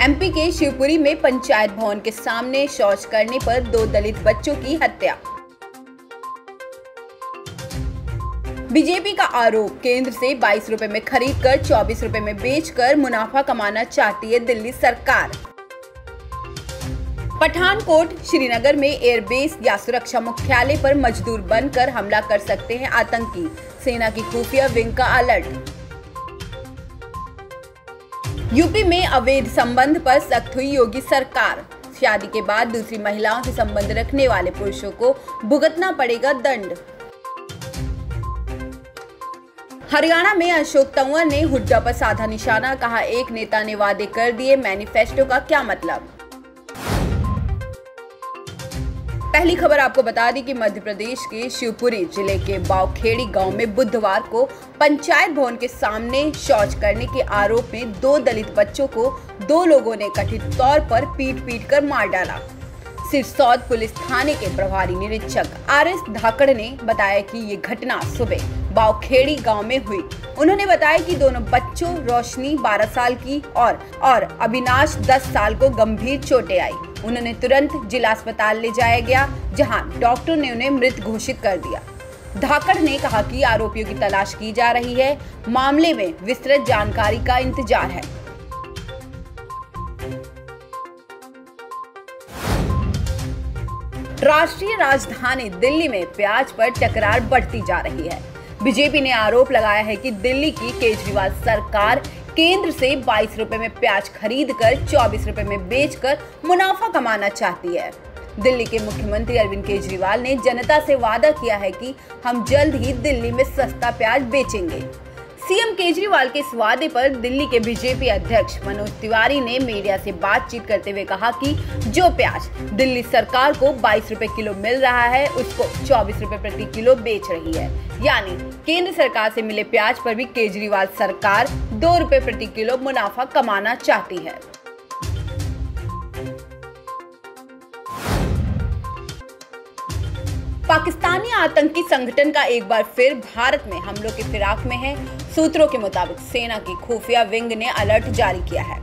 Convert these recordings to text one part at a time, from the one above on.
MP के शिवपुरी में पंचायत भवन के सामने शौच करने पर दो दलित बच्चों की हत्या। बीजेपी का आरोप, केंद्र से 22 रुपए में खरीद कर 24 रुपए में बेचकर मुनाफा कमाना चाहती है दिल्ली सरकार। पठानकोट, श्रीनगर में एयरबेस या सुरक्षा मुख्यालय पर मजदूर बनकर हमला कर सकते हैं आतंकी। सेना की खुफिया विंग का अलर्ट। यूपी में अवैध संबंध पर सख्त हुई योगी सरकार। शादी के बाद दूसरी महिलाओं से संबंध रखने वाले पुरुषों को भुगतना पड़ेगा दंड। हरियाणा में अशोक तंवर ने हुड्डा पर साधा निशाना कहा। एक नेता ने वादे कर दिए मैनिफेस्टो का क्या मतलब? पहली खबर आपको बता दी कि मध्य प्रदेश के शिवपुरी ज़िले के बावखेड़ी गाँव में बुधवार को पंचायत भवन के सामने शौच करने के आरोप में दो दलित बच्चों को दो लोगों ने कथित तौर पर पीट पीट कर मार डाला। सिरसौद पुलिस थाने के प्रभारी निरीक्षक आर एस धाकड़ ने बताया कि ये घटना सुबह बावखेड़ी गाँव में हुई। उन्होंने बताया कि दोनों बच्चों, रोशनी 12 साल की और और अविनाश 10 साल को गंभीर चोटें आई। उन्होंने तुरंत जिला अस्पताल ले जाया गया, जहाँ डॉक्टर ने उन्हें मृत घोषित कर दिया। धाकड़ ने कहा कि आरोपियों की तलाश की जा रही है। मामले में विस्तृत जानकारी का इंतज़ार है। राष्ट्रीय राजधानी दिल्ली में प्याज पर टकरार बढ़ती जा रही है। बीजेपी ने आरोप लगाया है कि दिल्ली की केजरीवाल सरकार केंद्र से बाईस रुपए में प्याज खरीद कर चौबीस रुपए में बेचकर मुनाफा कमाना चाहती है। दिल्ली के मुख्यमंत्री अरविंद केजरीवाल ने जनता से वादा किया है कि हम जल्द ही दिल्ली में सस्ता प्याज बेचेंगे। सीएम केजरीवाल के इस वादे पर दिल्ली के बीजेपी अध्यक्ष मनोज तिवारी ने मीडिया से बातचीत करते हुए कहा कि जो प्याज दिल्ली सरकार को बाईस रुपए किलो मिल रहा है, उसको चौबीस रुपए प्रति किलो बेच रही है। यानी केंद्र सरकार से मिले प्याज पर भी केजरीवाल सरकार दो रुपए प्रति किलो मुनाफा कमाना चाहती है। पाकिस्तानी आतंकी संगठन का एक बार फिर भारत में हमलों के फिराक में है। सूत्रों के मुताबिक सेना की खुफिया विंग ने अलर्ट जारी किया है,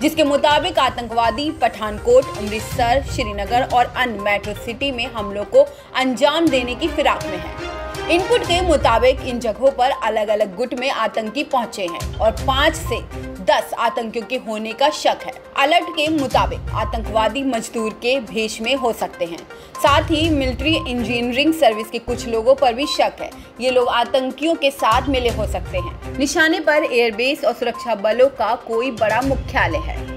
जिसके मुताबिक आतंकवादी पठानकोट, अमृतसर, श्रीनगर और अन्य मेट्रो सिटी में हमलों को अंजाम देने की फिराक में है। इनपुट के मुताबिक इन जगहों पर अलग अलग गुट में आतंकी पहुँचे हैं और पाँच से दस आतंकियों के होने का शक है। अलर्ट के मुताबिक आतंकवादी मजदूर के भेष में हो सकते हैं। साथ ही मिलिट्री इंजीनियरिंग सर्विस के कुछ लोगों पर भी शक है। ये लोग आतंकियों के साथ मिले हो सकते हैं। निशाने पर एयरबेस और सुरक्षा बलों का कोई बड़ा मुख्यालय है।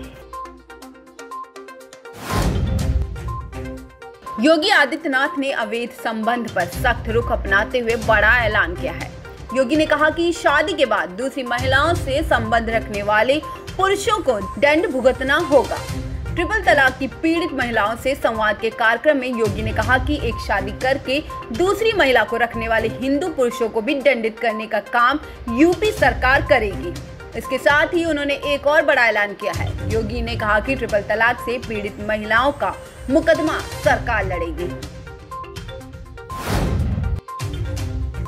योगी आदित्यनाथ ने अवैध संबंध पर सख्त रुख अपनाते हुए बड़ा ऐलान किया है। योगी ने कहा कि शादी के बाद दूसरी महिलाओं से संबंध रखने वाले पुरुषों को दंड भुगतना होगा। ट्रिपल तलाक की पीड़ित महिलाओं से संवाद के कार्यक्रम में योगी ने कहा कि एक शादी करके दूसरी महिला को रखने वाले हिंदू पुरुषों को भी दंडित करने का काम यूपी सरकार करेगी। इसके साथ ही उन्होंने एक और बड़ा ऐलान किया है। योगी ने कहा कि ट्रिपल तलाक से पीड़ित महिलाओं का मुकदमा सरकार लड़ेगी।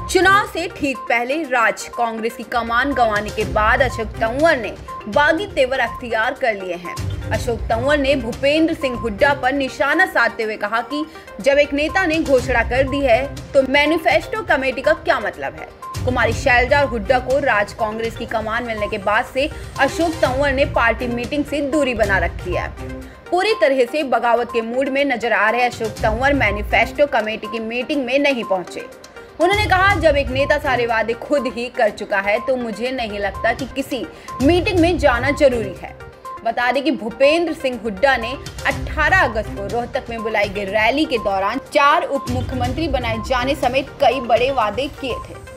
चुनाव से ठीक पहले राज कांग्रेस की कमान गंवाने के बाद अशोक तंवर ने बागी तेवर अख्तियार कर लिए हैं। अशोक तंवर ने भूपेंद्र सिंह हुड्डा पर निशाना साधते हुए कहा कि जब एक नेता ने घोषणा कर दी है तो मैनिफेस्टो कमेटी का क्या मतलब है? कुमारी शैलजा और हुड्डा को राज कांग्रेस की कमान मिलने के बाद से अशोक तंवर ने पार्टी मीटिंग से दूरी बना रखी है। पूरी तरह से बगावत के मूड में नज़र आ रहे अशोक तंवर मैनिफेस्टो कमेटी की मीटिंग में नहीं पहुँचे। उन्होंने कहा, जब एक नेता सारे वादे खुद ही कर चुका है तो मुझे नहीं लगता कि किसी मीटिंग में जाना ज़रूरी है। बता दें कि भूपेंद्र सिंह हुड्डा ने 18 अगस्त को रोहतक में बुलाई गई रैली के दौरान चार उप मुख्यमंत्री बनाए जाने समेत कई बड़े वादे किए थे।